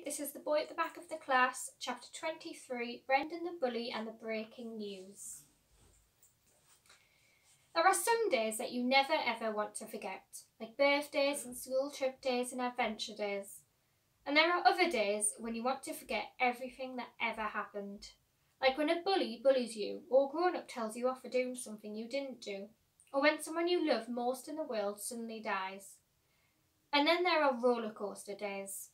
this is the boy at the back of the class, chapter 23, Brendan the Bully and the Breaking News. There are some days that you never ever want to forget, like birthdays and school trip days and adventure days. And there are other days when you want to forget everything that ever happened. Like when a bully bullies you, or a grown up tells you off for doing something you didn't do, or when someone you love most in the world suddenly dies. And then there are roller coaster days.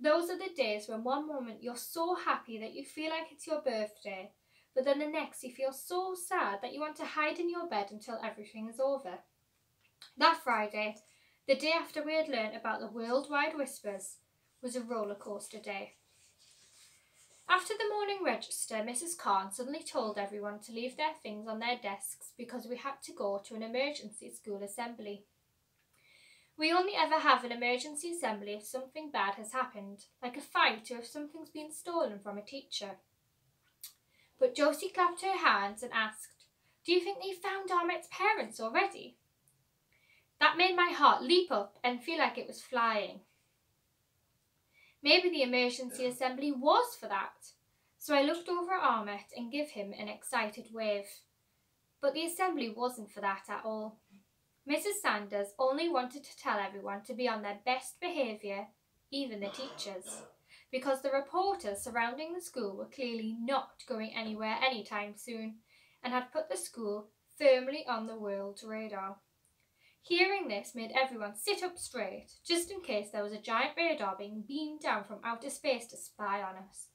Those are the days when one moment you're so happy that you feel like it's your birthday, but then the next you feel so sad that you want to hide in your bed until everything is over. That Friday, the day after we had learnt about the worldwide whispers, was a roller coaster day. After the morning register, Mrs. Khan suddenly told everyone to leave their things on their desks because we had to go to an emergency school assembly. We only ever have an emergency assembly if something bad has happened, like a fight or if something's been stolen from a teacher. But Josie clapped her hands and asked, Do you think they've found Ahmet's parents already? That made my heart leap up and feel like it was flying. Maybe the emergency assembly was for that. So I looked over at Ahmet and gave him an excited wave. But the assembly wasn't for that at all. Mrs. Sanders only wanted to tell everyone to be on their best behaviour, even the teachers, because the reporters surrounding the school were clearly not going anywhere anytime soon and had put the school firmly on the world's radar. Hearing this made everyone sit up straight, just in case there was a giant radar being beamed down from outer space to spy on us.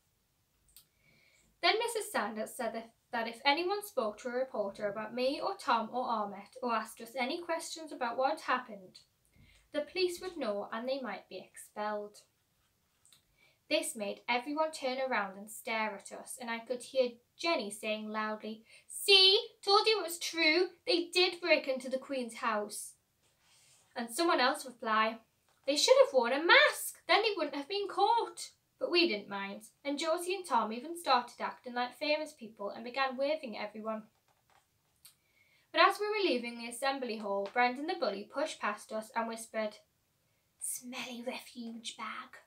Then Mrs. Sanders said that that if anyone spoke to a reporter about me or Tom or Ahmet or asked us any questions about what had happened, the police would know and they might be expelled. This made everyone turn around and stare at us, and I could hear Jenny saying loudly, See, told you it was true. They did break into the Queen's house. And someone else reply, They should have worn a mask, then they wouldn't have been caught. But we didn't mind, and Josie and Tom even started acting like famous people and began waving at everyone. But as we were leaving the assembly hall, Brendan the bully pushed past us and whispered, Smelly refuge bag,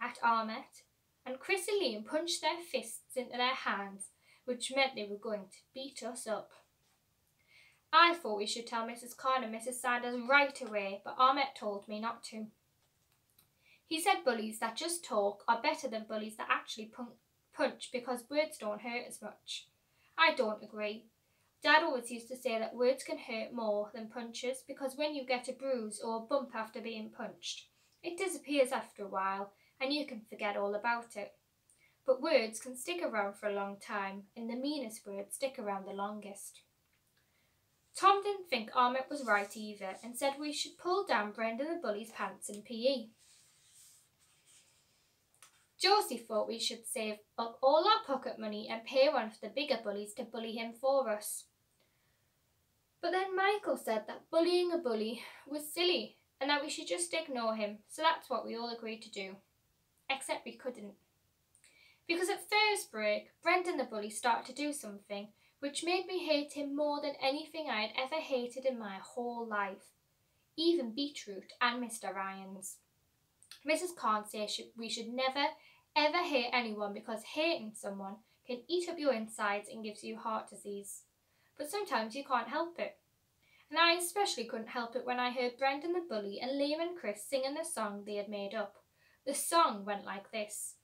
at Ahmet, and Chris and Liam punched their fists into their hands, which meant they were going to beat us up. I thought we should tell Mrs. Khan and Mrs. Sanders right away, but Ahmet told me not to. He said bullies that just talk are better than bullies that actually punch because words don't hurt as much. I don't agree. Dad always used to say that words can hurt more than punches because when you get a bruise or a bump after being punched, it disappears after a while and you can forget all about it. But words can stick around for a long time and the meanest words stick around the longest. Tom didn't think Ahmet was right either and said we should pull down Brendan the bully's pants in PE. Josie thought we should save up all our pocket money and pay one of the bigger bullies to bully him for us. But then Michael said that bullying a bully was silly and that we should just ignore him, so that's what we all agreed to do. Except we couldn't. Because at first break, Brendan the bully started to do something which made me hate him more than anything I had ever hated in my whole life, even Beetroot and Mr. Irons. Mrs. Khan says we should never ever hate anyone because hating someone can eat up your insides and gives you heart disease. But sometimes you can't help it. And I especially couldn't help it when I heard Brendan the bully and Liam and Chris singing the song they had made up. The song went like this.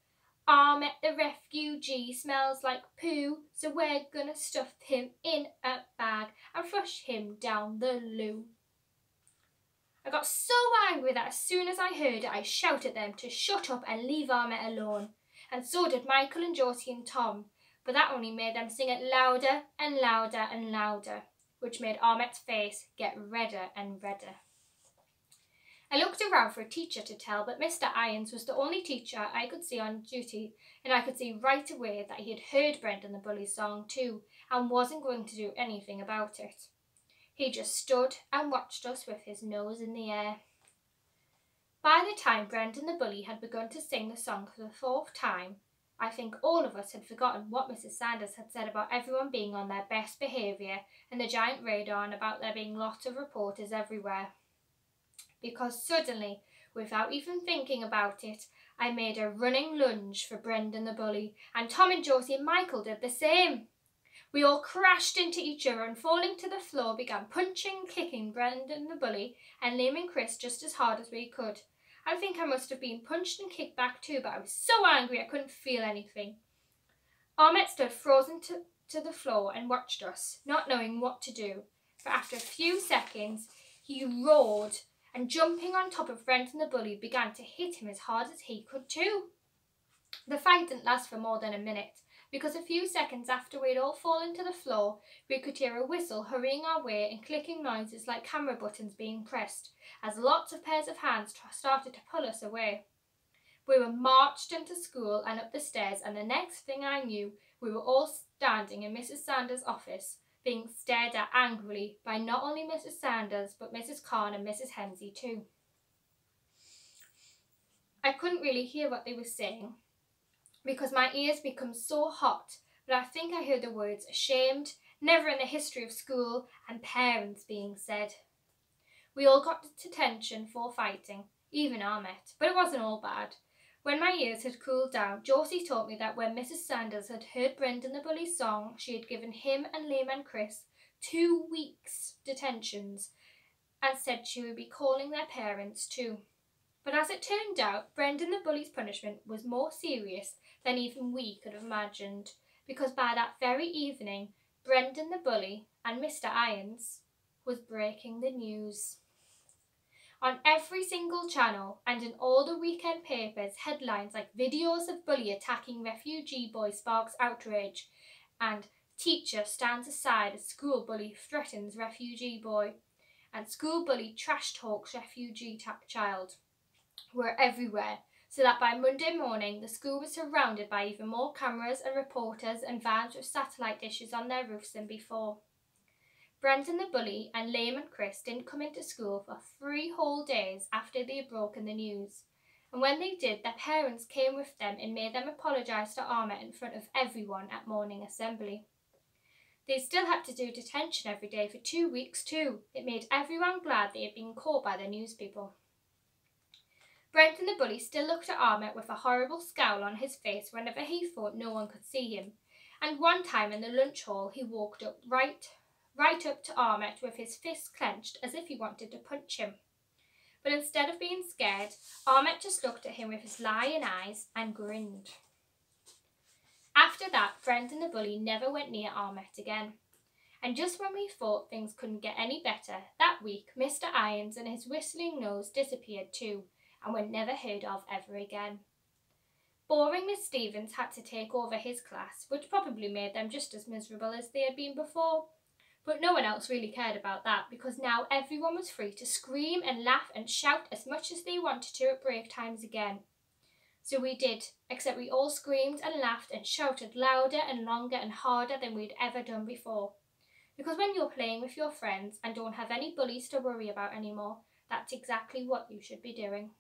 Ahmet the refugee smells like poo, so we're gonna stuff him in a bag and flush him down the loo. I got so angry that as soon as I heard it, I shouted at them to shut up and leave Ahmet alone. And so did Michael and Josie and Tom, but that only made them sing it louder and louder and louder, which made Ahmet's face get redder and redder. I looked around for a teacher to tell, but Mr. Irons was the only teacher I could see on duty, and I could see right away that he had heard Brendan the Bully's song too, and wasn't going to do anything about it. He just stood and watched us with his nose in the air. By the time Brendan the bully had begun to sing the song for the fourth time, I think all of us had forgotten what Mrs. Sanders had said about everyone being on their best behaviour and the giant radar and about there being lots of reporters everywhere. Because suddenly Without even thinking about it, I made a running lunge for Brendan the bully, and Tom and Josie and Michael did the same. We all crashed into each other and falling to the floor began punching kicking Brendan the bully and Liam and Chris just as hard as we could. I think I must have been punched and kicked back too, but I was so angry I couldn't feel anything. Ahmet stood frozen to, to the floor and watched us, not knowing what to do. But after a few seconds, he roared and jumping on top of Brendan the bully began to hit him as hard as he could too. The fight didn't last for more than a minute, because a few seconds after we'd all fallen to the floor, we could hear a whistle hurrying our way and clicking noises like camera buttons being pressed, as lots of pairs of hands started to pull us away. We were marched into school and up the stairs, and the next thing I knew, we were all standing in Mrs. Sanders' office, being stared at angrily by not only Mrs. Sanders, but Mrs. Khan and Mrs. Hensey too. I couldn't really hear what they were saying because my ears become so hot, but I think I heard the words ashamed, never in the history of school, and parents being said. We all got detention for fighting, even Ahmet, but it wasn't all bad. When my ears had cooled down, Josie told me that when Mrs. Sanders had heard Brendan the Bully's song, she had given him and Liam and Chris two weeks' detentions and said she would be calling their parents too. But as it turned out, Brendan the Bully's punishment was more serious than even we could have imagined, because by that very evening, Brendan the Bully and Mr. Irons was breaking the news. On every single channel and in all the weekend papers, headlines like videos of bully attacking refugee boy sparks outrage and teacher stands aside as school bully threatens refugee boy and school bully trash talks refugee child were everywhere so that by Monday morning the school was surrounded by even more cameras and reporters and vans with satellite dishes on their roofs than before. Brendan the bully and Liam and Chris didn't come into school for three whole days after they had broken the news. And when they did, their parents came with them and made them apologise to Ahmet in front of everyone at morning assembly. They still had to do detention every day for two weeks too. It made everyone glad they had been caught by the news people. Brendan the bully still looked at Ahmet with a horrible scowl on his face whenever he thought no one could see him, and one time in the lunch hall he walked up right right up to Ahmet with his fists clenched as if he wanted to punch him. But instead of being scared, Ahmet just looked at him with his lion eyes and grinned. After that, Brendan the bully never went near Ahmet again. And just when we thought things couldn't get any better, that week Mr. Irons and his whistling nose disappeared too, and were never heard of ever again. Boring Miss Stevens had to take over his class, which probably made them just as miserable as they had been before. But no one else really cared about that because now everyone was free to scream and laugh and shout as much as they wanted to at break times again. So we did, except we all screamed and laughed and shouted louder and longer and harder than we'd ever done before. Because when you're playing with your friends and don't have any bullies to worry about anymore, that's exactly what you should be doing.